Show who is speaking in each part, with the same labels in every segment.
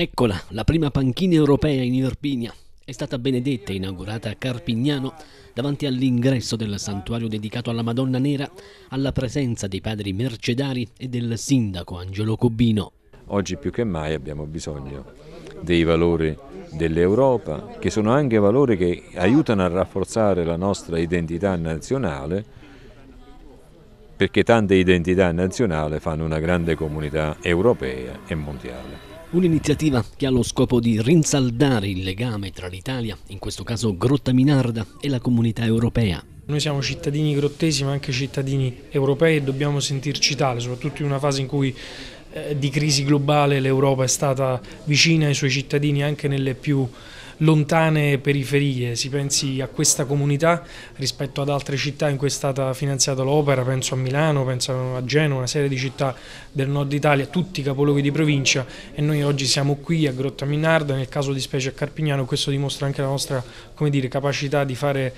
Speaker 1: Eccola, la prima panchina europea in Irpinia. È stata benedetta e inaugurata a Carpignano davanti all'ingresso del santuario dedicato alla Madonna Nera, alla presenza dei padri mercedari e del sindaco Angelo Cobino.
Speaker 2: Oggi più che mai abbiamo bisogno dei valori dell'Europa, che sono anche valori che aiutano a rafforzare la nostra identità nazionale, perché tante identità nazionali fanno una grande comunità europea e mondiale.
Speaker 1: Un'iniziativa che ha lo scopo di rinsaldare il legame tra l'Italia, in questo caso Grotta Minarda, e la comunità europea.
Speaker 3: Noi siamo cittadini grottesi ma anche cittadini europei e dobbiamo sentirci tale, soprattutto in una fase in cui eh, di crisi globale l'Europa è stata vicina ai suoi cittadini anche nelle più lontane periferie, si pensi a questa comunità rispetto ad altre città in cui è stata finanziata l'opera, penso a Milano, penso a Genova, una serie di città del nord Italia, tutti i capoluoghi di provincia e noi oggi siamo qui a Grotta Minarda, nel caso di specie a Carpignano, questo dimostra anche la nostra dire, capacità di fare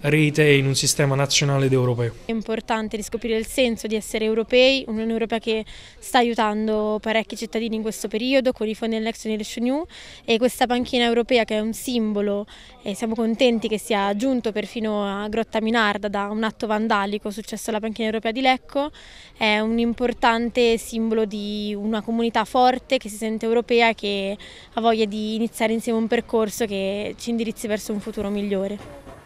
Speaker 3: rete in un sistema nazionale ed europeo.
Speaker 4: È importante riscoprire il senso di essere europei, un'Unione Europea che sta aiutando parecchi cittadini in questo periodo con i fondi del Next Generation EU e questa panchina europea che è un simbolo e siamo contenti che sia giunto perfino a Grotta Minarda da un atto vandalico successo alla panchina europea di Lecco, è un importante simbolo di una comunità forte che si sente europea e che ha voglia di iniziare insieme un percorso che ci indirizzi verso un futuro migliore.